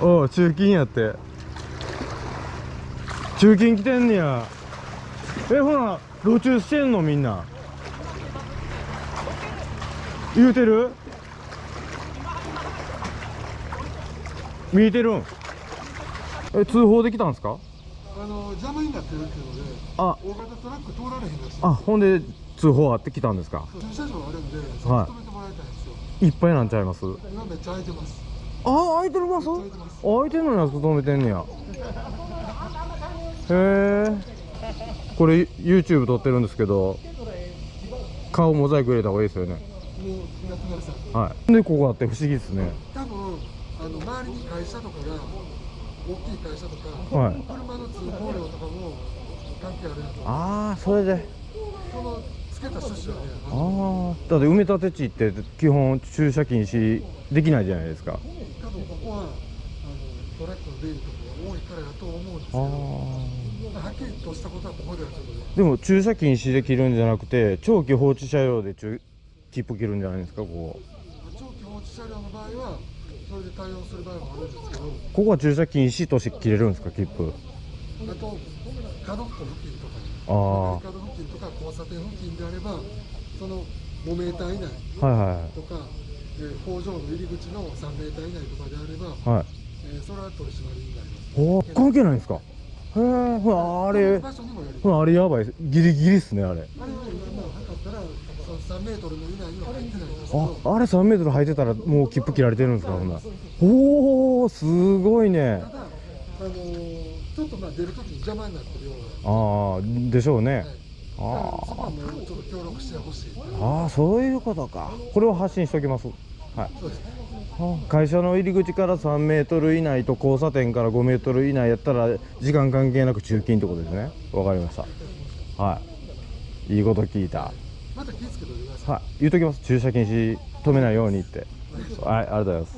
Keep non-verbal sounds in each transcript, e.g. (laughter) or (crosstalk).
おう中金やって。中金来てんねや。えほな路中してんのみんな。言うてる？見えてるん？え通報できたんですか？あの邪魔になってるっていうのであ。大型トラック通られへんあほんで通報あってきたんですか？駐車場あるんでい。こ止めてもらいたいんですよ、いっぱいなんちゃいます？今めっちゃ空いてますあ空いてるます空いてます空いてんのにあそこ止めてんねや。へえ。これ YouTube 撮ってるんですけど顔モザイク入れた方がいいですよね。はい。でここあって不思議ですね。多分あの周りに会社とかが大きい会社とか、はい。車の通行料とかも関係あるやつ。ああそれで。そのああだって埋め立て地って基本駐車禁止できないじゃないですか。多分ここはあのトラックの出入りとかが多いからやと思うんですけあどあはっきりとしたことはここではちょっとねでも駐車禁止で切るんじゃなくて長期放置車両で中切符切るんじゃないですかここ。長期放置車両の場合はそれで対応する場合もあるんですけどここは駐車禁止として切れるんですか切符。あと角っこ付近とかああ角付近とか交差点付近であればその5メーター以内はいはい。とか、えー工場の入り口の3メーター以内とかであれば、はい。えーそれは取り締まりになります。関係ないんですか？へえほらあれほらあれやばい。ギリギリっすねあれ。あれは今測ったらその3メートルの以内には入ってないんですああれ3メートル入ってたらもう切符切られてるんですかほんおおすごいね。ただ、あのーちょっとまあ出るときに邪魔になってるようああでしょうね。な、はい、だからそこはもうちょっと協力してほしいああそういうことか。これを発信しておきます。はい。会社の入り口から3メートル以内と交差点から5メートル以内やったら時間関係なく中金ってことですね。わかりました。はい。いいこと聞いた。また気をつけておいてください。はい。言うときます。駐車禁止止めないようにって。はいありがとうございます。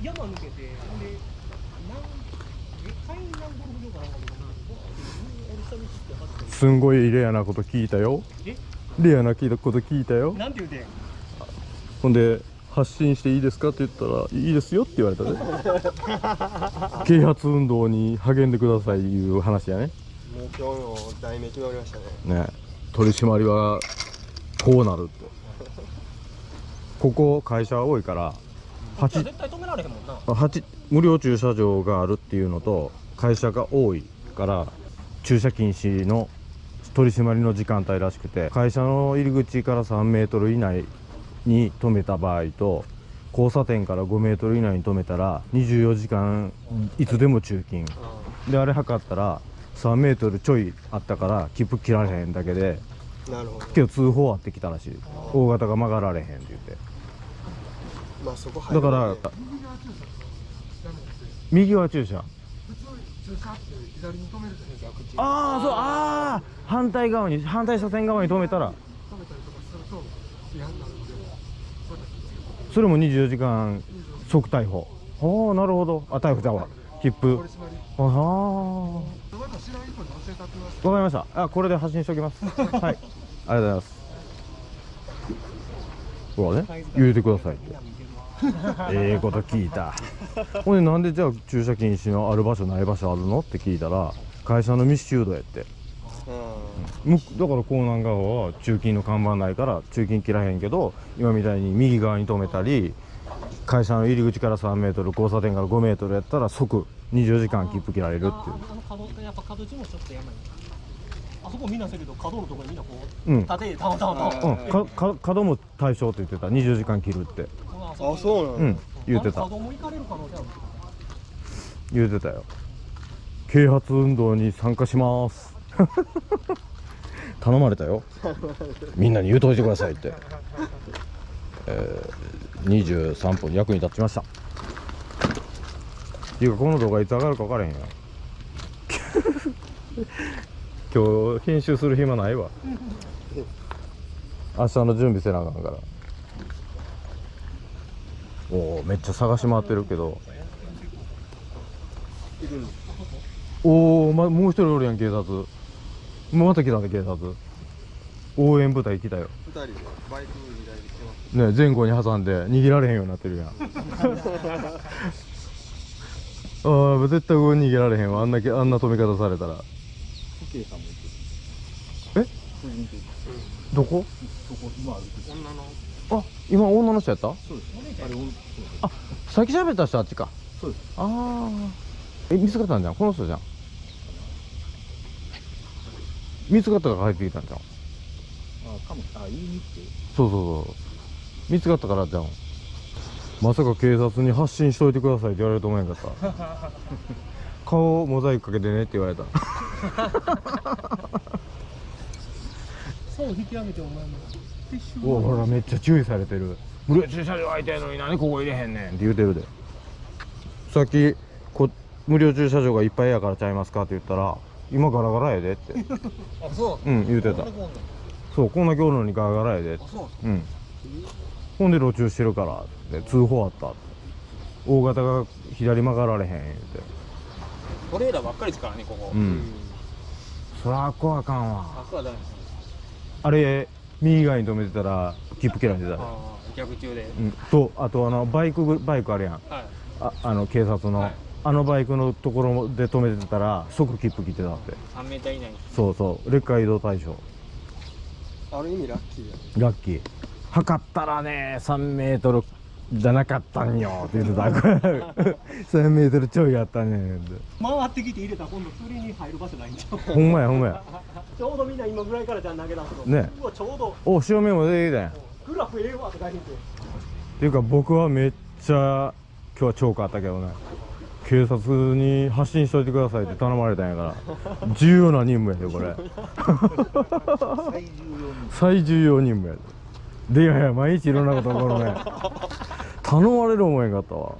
山抜けて、すんごいレアなこと聞いたよ。え？レアなこと聞いたよ。なんて言うてん？ほんで発信していいですかって言ったらいいですよって言われたね (laughs) 啓発運動に励んでくださいいう話やね。もう今日の題名決まりましたね。ね。取り締まりはこうなるって。ここ会社多いから8絶対止められへんもんな。8無料駐車場があるっていうのと会社が多いから駐車禁止の取り締まりの時間帯らしくて会社の入り口から3メートル以内に止めた場合と交差点から5メートル以内に止めたら24時間いつでも中金であれ測ったら3メートルちょいあったから切符切られへんだけでなるほど。けど通報あってきたらしい。大型が曲がられへんって言ってまあそこ入だから右側駐車。とかダメです右側駐車普通駐車って左に止めるじゃないですか口ああそうああ反対側に反対車線側に止めたら。止めたりとかすると違反になるのでまた気をつけてそれも24時間即逮捕。ああなるほど。あ逮捕だわ切符。ああわかりました。あこれで発信しておきます。はい。ありがとうございます。ほらね言うてくださいってええこと聞いた。ほんでなんでじゃあ駐車禁止のある場所ない場所あるのって聞いたら会社の密集度やって。うん。むだから江南側は中金の看板ないから中金切らへんけど今みたいに右側に止めたり会社の入り口から3メートル交差点から5メートルやったら即24時間切符切られるっていう。ああの角ってやっぱ角地もちょっとやばい。あそこみんなせるけど角のところにみんなこう。うん。縦でタンタンタンうん。角も対象って言ってた。24時間切るってああそうなの、うん言ってた。角も行かれる可能性ある言ってたよ。啓発運動に参加します。(laughs) 頼まれたよ。みんなに言うといてくださいって、えー、23分役に立ちました。っていうかこの動画いつ上がるか分からへんよ。(laughs) 今日編集する暇ないわ。明日の準備せなあかんからおおめっちゃ探し回ってるけど。おお、ま、もう一人おるやん警察。もうまた来たね警察。応援部隊来たよ。二人でバイク二台で来ね前後に挟んで逃げられへんようになってるやん。(laughs) ああ絶対上に逃げられへんわ。あんなけあんな止め方されたら。え？どこ？あ今女の人やった？あさっき喋った人あっちか。そうです。ああえ見つかったんじゃん？この人じゃん。見つかったから帰ってきたんじゃん。あかもあ言いにって。そうそうそう。見つかったからじゃん。まさか警察に発信しといてくださいって言われると思えんかった。(laughs) 顔モザイクかけてねって言われた。(laughs) そう引き上げてお前もおほらめっちゃ注意されてる。無料駐車場空いてんのに何ここ入れへんねん。って言うてるで。さっきこ無料駐車場がいっぱいやからちゃいますかって言ったら今ガラガラやでって。(laughs) あそう。うん言うてた。そうこんだけおるのにガラガラやでって。そう。うん。ほんで路駐してるからって通報あった。って大型が左曲がられへん言うて。トレーラーばっかりですからねここ、うん。そらこはあかんわ。あそこはダメですね。あれ右側に止めてたら切符切られてた。で逆中で、うん。とあとあのバイクぐバイクあるやん。はい。ああの警察の、はい。あのバイクのところで止めてたら即切符切ってたって。3メーター以内そうそう。レッカー移動対象。ある意味ラッキーやね。ラッキー。測ったらね3メートルじゃなかったんよって言ってた3 (laughs) メートルちょいやったねんって回ってきて入れたら今度釣りに入る場所ないんちゃう？ほんまやほんまや。ちょうどみんな今ぐらいからじゃあ投げ出すの。ね。うわちょうど。お潮目も出てきたやんっグラフええわって書いててていうか僕はめっちゃ今日は超変わったけどね。警察に発信しといてくださいって頼まれたんやから。重要な任務やでこれ。最重要任務やででいやいや毎日いろんなこと起こるね頼まれる思えんかったわ。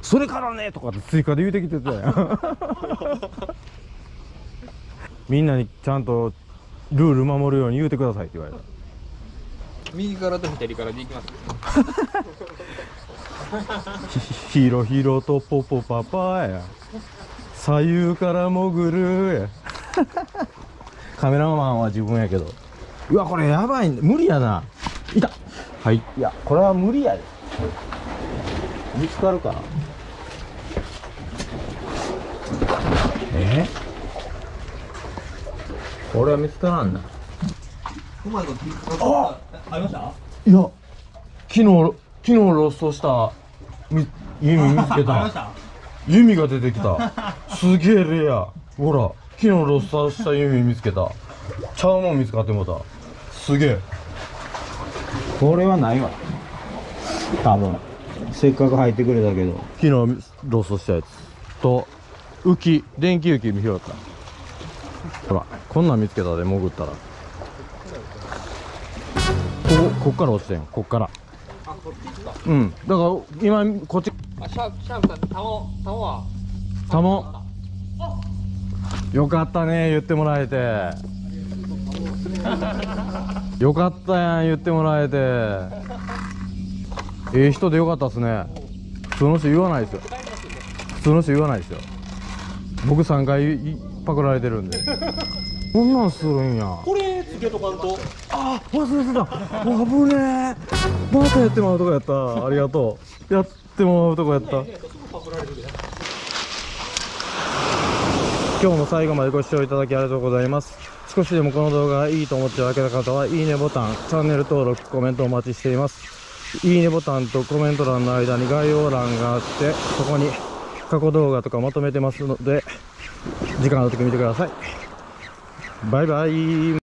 それからねとかって追加で言うてきてたやん。(laughs) みんなにちゃんとルール守るように言うてくださいって言われた。右からと左からでいきます。ヒヒロヒロとポポパパや。左右から潜るや。(laughs) カメラマンは自分やけど。うわこれやばい。ん無理やなはい。いやこれは無理やで。見つかるかな？え？これは見つからんな。ああ！りました？いや昨日昨日ロストしたみ弓見つけた。た？弓が出てきた。すげえレア。ほら昨日ロストした弓見つけた。ちゃうもん見つかってもうた。すげえこれはないわ。多分。せっかく入ってくれたけど。昨日ロストしたやつ。と浮き電気浮き見拾った。ほらこんなん見つけたで潜ったら。こここっから落ちてん。こっから。あこっちですかうん。だから今こっち。あシャープシャープさんタモタモは。タモ。よかったね言ってもらえて (laughs) よかったやん言ってもらえて。ええ人でよかったっすね。普通の人言わないですよ。普通の人言わないですよ。僕3回いパクられてるんで。こんなんするんや。これつけとかんと。あ忘れてた。危ねえ。またやってもらうとこやった。ありがとう。やってもらうとこやった。今日も最後までご視聴いただきありがとうございます少しでもこの動画がいいと思っていただけた方はいいねボタンチャンネル登録コメントお待ちしています。いいねボタンとコメント欄の間に概要欄があってそこに過去動画とかまとめてますので時間の時見てください。バイバイ。